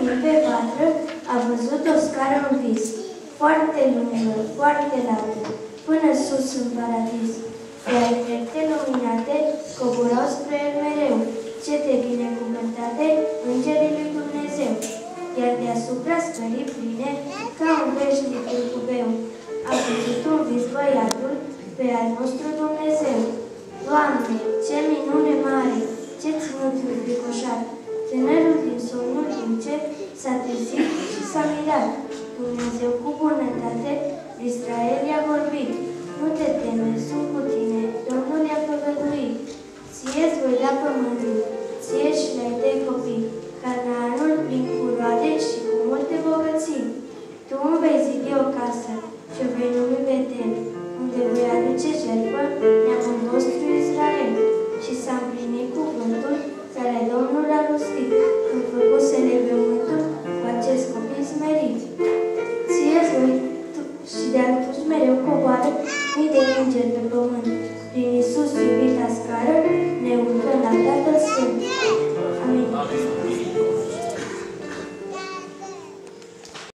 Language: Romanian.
dormit pe patră, a văzut o scară în vis, foarte lungă, foarte largă, până sus în paradis. Iar drepte luminate coborau spre el mereu, ce de binecuvântate îngerii lui Dumnezeu. Iar deasupra scării pline, ca un veșnic curcubeu, a văzut un vis băiatul pe al nostru Dumnezeu. Doamne, ce minune mare, ce ținut înfricoșat! încet s-a trezit și s-a mirat. Dumnezeu cu bunătate, Israel i-a vorbit. Nu te teme, sunt cu tine, Domnul i-a făgăduit. Ție îți voi da pământul, ție și la tăi copii, Canaanul plin cu roade și cu multe bogății. Tu îmi vei zidi o casă și vei numi Betel, unde voi aduce jertfă neamul vostru Israel. Și s-a împlinit cuvântul care Domnul a rostit. merew ko warit mi dengin jenbe bo